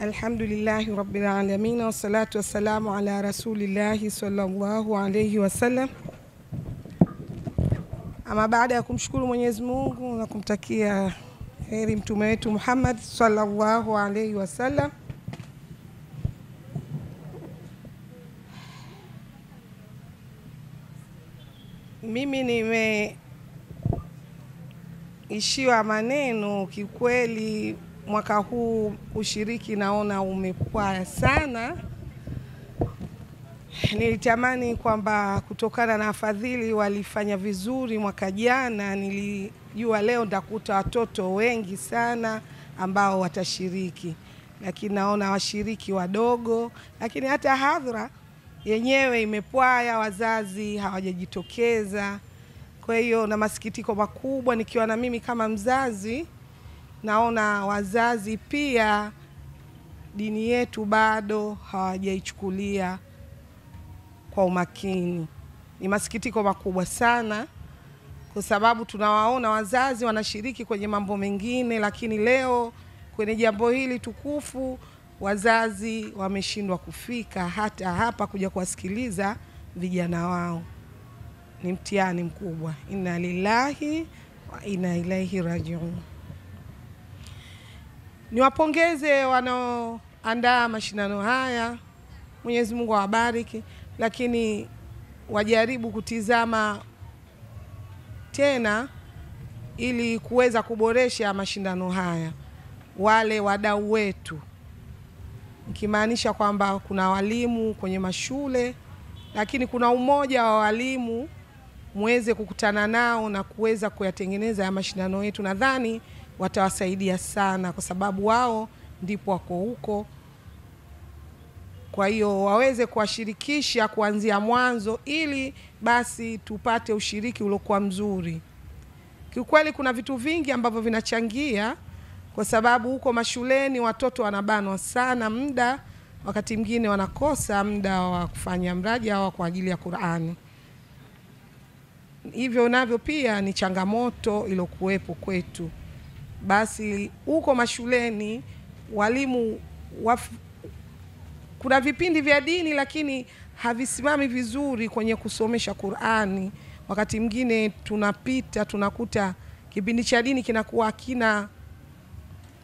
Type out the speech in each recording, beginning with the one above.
Alhamdulillahi rabbil alamin wassalatu wassalamu ala rasulillahi sallallahu alayhi wasallam. Ama baada ya kumshukuru Mwenyezi Mungu na kumtakia heri mtume wetu Muhammad sallallahu alayhi wasallam, mimi nimeishiwa maneno kikweli. Mwaka huu ushiriki naona umekuwa sana. Nilitamani kwamba kutokana na wafadhili walifanya vizuri mwaka jana, nilijua leo nitakuta watoto wengi sana ambao watashiriki, lakini naona washiriki wadogo, lakini hata hadhara yenyewe imepwaya, wazazi hawajajitokeza. Kwa hiyo na masikitiko makubwa, nikiwa na mimi kama mzazi naona wazazi pia dini yetu bado hawajaichukulia kwa umakini. Ni masikitiko makubwa sana, kwa sababu tunawaona wazazi wanashiriki kwenye mambo mengine, lakini leo kwenye jambo hili tukufu wazazi wameshindwa kufika hata hapa kuja kuwasikiliza vijana wao. Ni mtihani mkubwa. Inna lillahi wa inna ilaihi rajiun. Niwapongeze wanaoandaa mashindano haya, Mwenyezi Mungu awabariki, lakini wajaribu kutizama tena ili kuweza kuboresha mashindano haya, wale wadau wetu, nikimaanisha kwamba kuna walimu kwenye mashule, lakini kuna umoja wa walimu, muweze kukutana nao na kuweza kuyatengeneza ya mashindano yetu. Nadhani watawasaidia sana kwa sababu wao ndipo wako huko. Kwa hiyo waweze kuwashirikisha kuanzia mwanzo, ili basi tupate ushiriki uliokuwa mzuri. Kiukweli kuna vitu vingi ambavyo vinachangia, kwa sababu huko mashuleni watoto wanabanwa sana muda, wakati mwingine wanakosa muda wa kufanya mraja au kwa ajili ya Qur'ani. Hivyo navyo pia ni changamoto iliyokuwepo kwetu. Basi huko mashuleni walimu waf... kuna vipindi vya dini lakini havisimami vizuri kwenye kusomesha Qur'ani. Wakati mwingine tunapita tunakuta kipindi cha dini kinakuwa hakina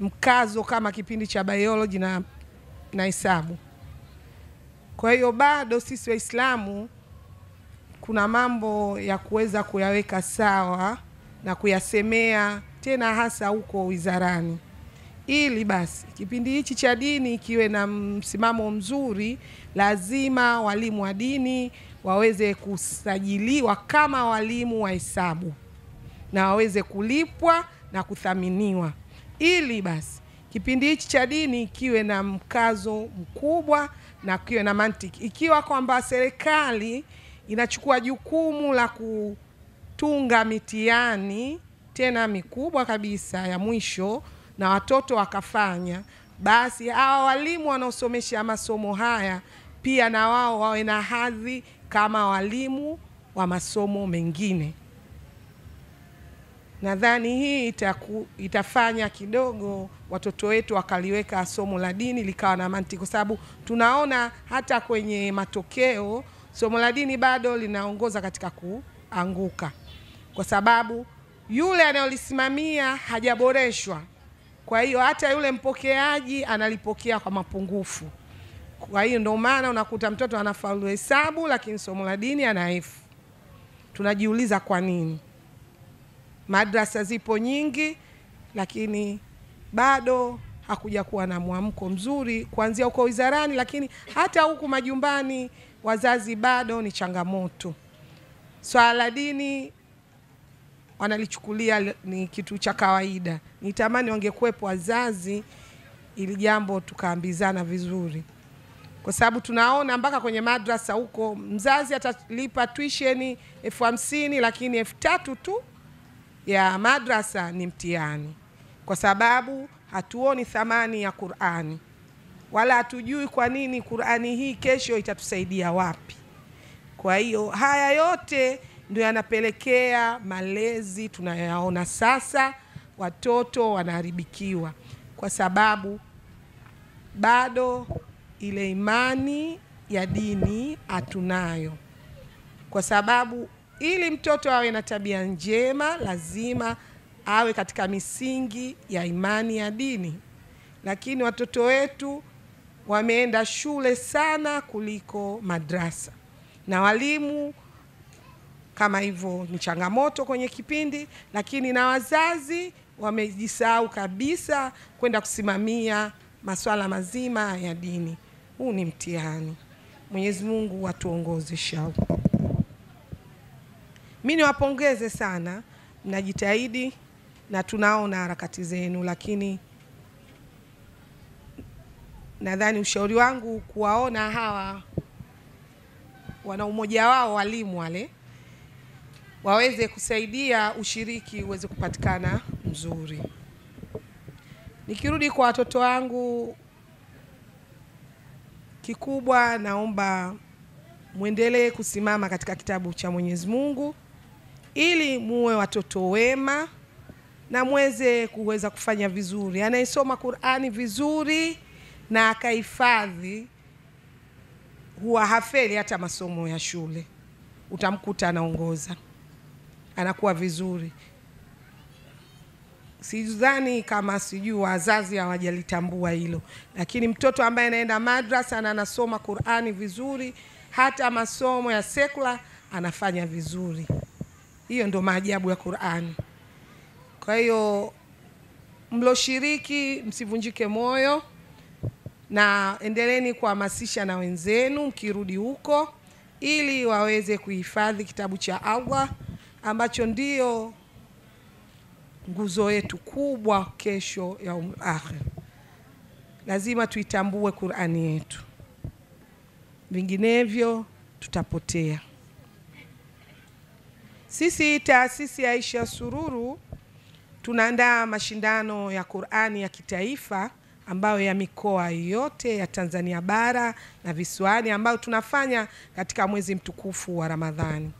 mkazo kama kipindi cha biology na na hesabu. Kwa hiyo bado sisi Waislamu kuna mambo ya kuweza kuyaweka sawa na kuyasemea tena hasa huko wizarani, ili basi kipindi hichi cha dini kiwe na msimamo mzuri. Lazima walimu wa dini waweze kusajiliwa kama walimu wa hesabu na waweze kulipwa na kuthaminiwa, ili basi kipindi hichi cha dini kiwe na mkazo mkubwa na kiwe na mantiki. Ikiwa kwamba serikali inachukua jukumu la kutunga mitihani tena mikubwa kabisa ya mwisho na watoto wakafanya, basi hawa walimu wanaosomesha masomo haya pia na wao wawe na hadhi kama walimu wa masomo mengine. Nadhani hii itaku, itafanya kidogo watoto wetu wakaliweka somo la dini likawa na mantiki, kwa sababu tunaona hata kwenye matokeo somo la dini bado linaongoza katika kuanguka, kwa sababu yule anayolisimamia hajaboreshwa. Kwa hiyo hata yule mpokeaji analipokea kwa mapungufu. Kwa hiyo ndio maana unakuta mtoto anafaulu hesabu, lakini somo la dini ana F. Tunajiuliza kwa nini? Madrasa zipo nyingi, lakini bado hakuja kuwa na mwamko mzuri kuanzia huko wizarani, lakini hata huku majumbani wazazi bado ni changamoto. Swala la dini wanalichukulia ni kitu cha kawaida. Nitamani wangekuwepo wazazi, ili jambo tukaambizana vizuri, kwa sababu tunaona mpaka kwenye madrasa huko mzazi atalipa tuition elfu hamsini lakini elfu tatu tu ya madrasa ni mtihani, kwa sababu hatuoni thamani ya Qur'ani wala hatujui kwa nini Qur'ani hii kesho itatusaidia wapi. Kwa hiyo haya yote ndio yanapelekea malezi tunayaona sasa, watoto wanaharibikiwa. Kwa sababu bado ile imani ya dini hatunayo, kwa sababu ili mtoto awe na tabia njema lazima awe katika misingi ya imani ya dini. Lakini watoto wetu wameenda shule sana kuliko madrasa, na walimu kama hivyo ni changamoto kwenye kipindi, lakini na wazazi wamejisahau kabisa kwenda kusimamia masuala mazima ya dini. Huu ni mtihani. Mwenyezi Mungu atuongoze shau. Mimi niwapongeze sana, mnajitahidi na tunaona harakati zenu, lakini nadhani ushauri wangu kuwaona hawa wana umoja wao walimu wale waweze kusaidia ushiriki uweze kupatikana mzuri. Nikirudi kwa watoto wangu, kikubwa naomba mwendelee kusimama katika kitabu cha Mwenyezi Mungu ili muwe watoto wema na mweze kuweza kufanya vizuri. Anayesoma Qur'ani vizuri na akahifadhi huwa hafeli hata masomo ya shule, utamkuta anaongoza, anakuwa vizuri. Sidhani kama sijui wazazi hawajalitambua hilo, lakini mtoto ambaye anaenda madrasa na anasoma Qur'ani vizuri, hata masomo ya sekula anafanya vizuri. Hiyo ndo maajabu ya Qur'ani. Kwa hiyo mloshiriki, msivunjike moyo na endeleni kuhamasisha na wenzenu mkirudi huko, ili waweze kuhifadhi kitabu cha Allah ambacho ndio nguzo yetu kubwa kesho ya akhir. Lazima tuitambue Qur'ani yetu, vinginevyo tutapotea. Sisi taasisi ya Aisha Sururu tunaandaa mashindano ya Qur'ani ya kitaifa ambayo ya mikoa yote ya Tanzania bara na visiwani ambayo tunafanya katika mwezi mtukufu wa Ramadhani.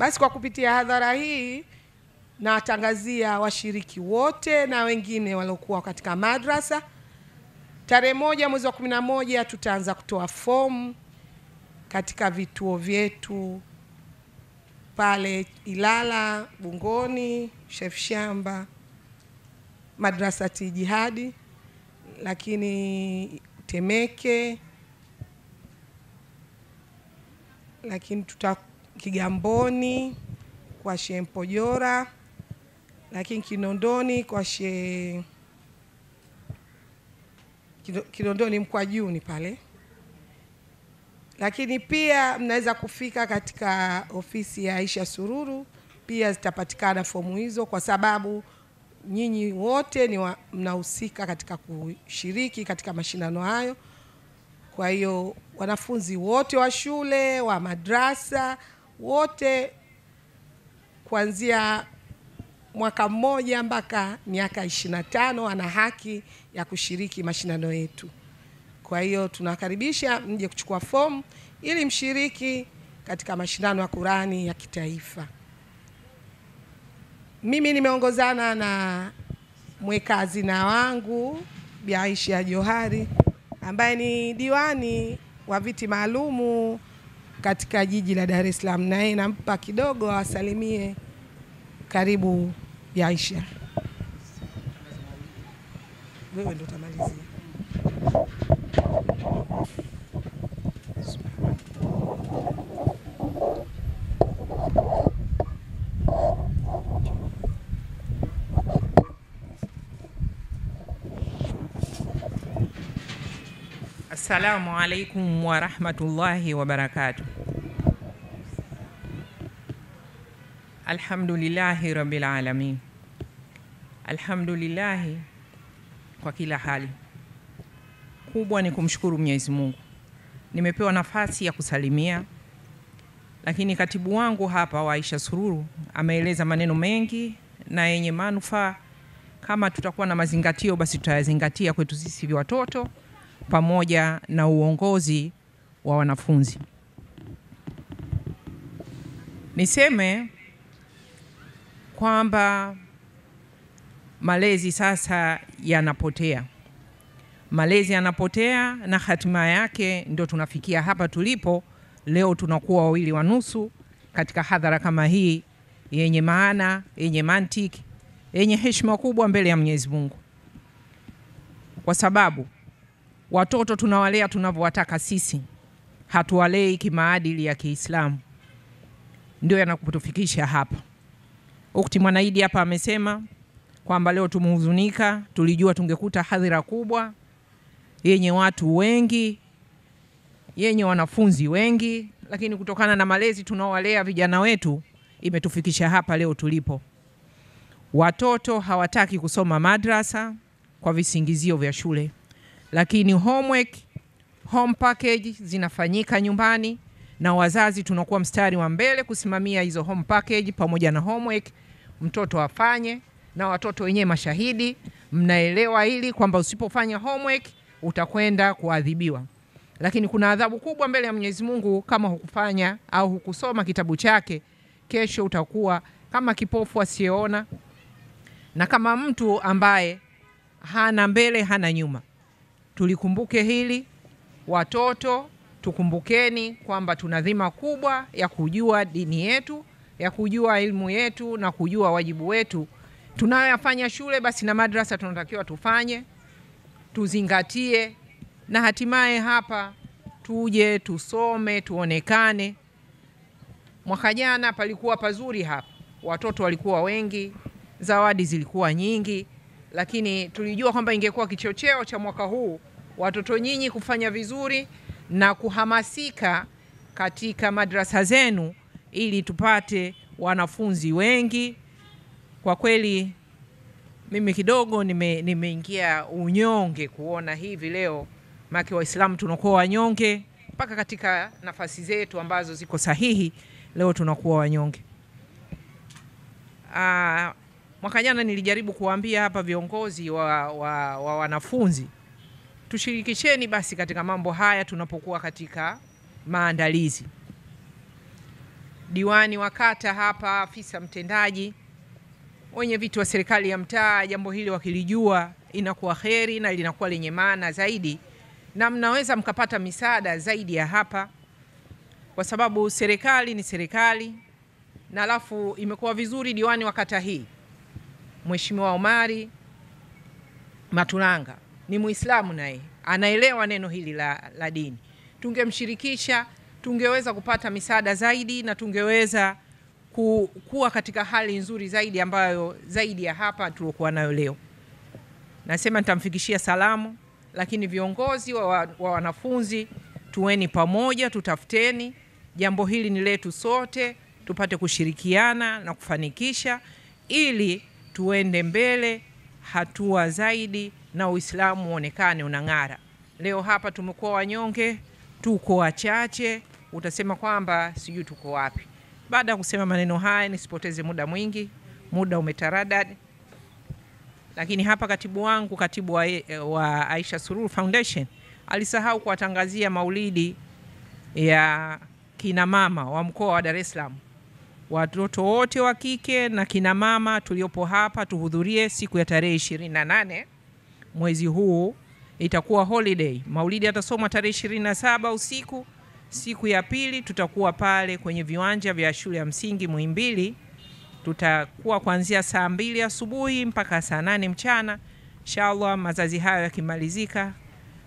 Basi kwa kupitia hadhara hii nawatangazia washiriki wote na wengine waliokuwa katika madrasa, tarehe moja mwezi wa kumi na moja tutaanza kutoa fomu katika vituo vyetu pale Ilala, Bungoni, Chef Shamba, Madrasati Jihadi, lakini Temeke, lakini tuta Kigamboni kwa Shehe Mpojora, lakini Kinondoni kwa Shehe Kinondoni Mkwajuni pale lakini pia mnaweza kufika katika ofisi ya Aisha Sururu, pia zitapatikana fomu hizo, kwa sababu nyinyi wote ni wa, mnahusika katika kushiriki katika mashindano hayo. Kwa hiyo wanafunzi wote wa shule wa madrasa wote kuanzia mwaka mmoja mpaka miaka ishirini na tano ana haki ya kushiriki mashindano yetu. Kwa hiyo tunawakaribisha mje kuchukua fomu ili mshiriki katika mashindano ya Qur'ani ya kitaifa. Mimi nimeongozana na mweka hazina wangu Bi Aisha Johari ambaye ni diwani wa viti maalumu katika jiji la Dar es Salaam, na yeye nampa kidogo awasalimie. Karibu ya Aisha. Wewe ndo utamalizia. Assalamu alaikum warahmatullahi wabarakatuh. Alhamdulillahi rabbil alamin, alhamdulillahi kwa kila hali. Kubwa ni kumshukuru Mwenyezi Mungu, nimepewa nafasi ya kusalimia, lakini katibu wangu hapa wa Aisha Sururu ameeleza maneno mengi na yenye manufaa. Kama tutakuwa na mazingatio, basi tutayazingatia kwetu sisi watoto pamoja na uongozi wa wanafunzi. Niseme kwamba malezi sasa yanapotea. malezi yanapotea na hatima yake ndio tunafikia hapa tulipo leo. Tunakuwa wawili wa nusu katika hadhara kama hii yenye maana, yenye mantiki, yenye heshima kubwa mbele ya Mwenyezi Mungu, kwa sababu watoto tunawalea tunavyowataka sisi, hatuwalei kimaadili ya Kiislamu. Ndio yanakutufikisha hapa. Ukti Mwanaidi hapa amesema kwamba leo tumehuzunika, tulijua tungekuta hadhira kubwa yenye watu wengi, yenye wanafunzi wengi, lakini kutokana na malezi tunaowalea vijana wetu imetufikisha hapa leo tulipo. Watoto hawataki kusoma madrasa kwa visingizio vya shule, lakini homework, home package zinafanyika nyumbani na wazazi tunakuwa mstari wa mbele kusimamia hizo home package pamoja na homework mtoto afanye, na watoto wenyewe mashahidi. Mnaelewa hili kwamba usipofanya homework utakwenda kuadhibiwa, lakini kuna adhabu kubwa mbele ya Mwenyezi Mungu kama hukufanya au hukusoma kitabu chake. Kesho utakuwa kama kipofu asiyeona na kama mtu ambaye hana mbele hana nyuma. Tulikumbuke hili watoto, tukumbukeni kwamba tuna dhima kubwa ya kujua dini yetu, ya kujua elimu yetu na kujua wajibu wetu tunayoyafanya shule, basi na madrasa tunatakiwa tufanye, tuzingatie, na hatimaye hapa tuje tusome, tuonekane. Mwaka jana palikuwa pazuri hapa, watoto walikuwa wengi, zawadi zilikuwa nyingi, lakini tulijua kwamba ingekuwa kichocheo cha mwaka huu watoto nyinyi kufanya vizuri na kuhamasika katika madrasa zenu ili tupate wanafunzi wengi. Kwa kweli mimi kidogo nime, nimeingia unyonge kuona hivi leo, maana Waislamu tunakuwa wanyonge mpaka katika nafasi zetu ambazo ziko sahihi, leo tunakuwa wanyonge. Aa, mwaka jana nilijaribu kuwaambia hapa viongozi wa, wa, wa wanafunzi tushirikisheni basi katika mambo haya tunapokuwa katika maandalizi. Diwani wa kata hapa, afisa mtendaji, wenye viti wa serikali ya mtaa, jambo hili wakilijua inakuwa heri na linakuwa lenye maana zaidi, na mnaweza mkapata misaada zaidi ya hapa, kwa sababu serikali ni serikali. Na alafu imekuwa vizuri diwani wa kata hii Mheshimiwa Omari Matulanga ni Muislamu naye anaelewa neno hili la, la dini. Tungemshirikisha, tungeweza kupata misaada zaidi na tungeweza ku, kuwa katika hali nzuri zaidi ambayo zaidi ya hapa tuliokuwa nayo leo. Nasema nitamfikishia salamu, lakini viongozi wa, wa, wa wanafunzi tuweni pamoja, tutafuteni jambo hili ni letu sote, tupate kushirikiana na kufanikisha ili tuende mbele hatua zaidi na Uislamu uonekane unang'ara. Leo hapa tumekuwa wanyonge, tuko wachache, utasema kwamba sijui tuko wapi. Baada ya kusema maneno haya, nisipoteze muda mwingi, muda umetaradad, lakini hapa katibu wangu, katibu wa, wa Aisha Sururu Foundation alisahau kuwatangazia maulidi ya kina mama wa mkoa wa Dar es Salaam. Watoto wote wa kike na kina mama tuliopo hapa tuhudhurie siku ya tarehe 28 mwezi huu, itakuwa holiday. Maulidi atasomwa tarehe 27 usiku. Siku ya pili tutakuwa pale kwenye viwanja vya shule ya msingi Muhimbili, tutakuwa kuanzia saa mbili asubuhi mpaka saa nane mchana. Inshallah, mazazi hayo yakimalizika,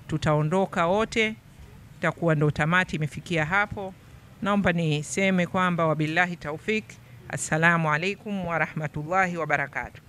tutaondoka wote, itakuwa ndo tamati imefikia hapo. Naomba niseme kwamba wabillahi taufik. Assalamu alaikum warahmatullahi wabarakatuh.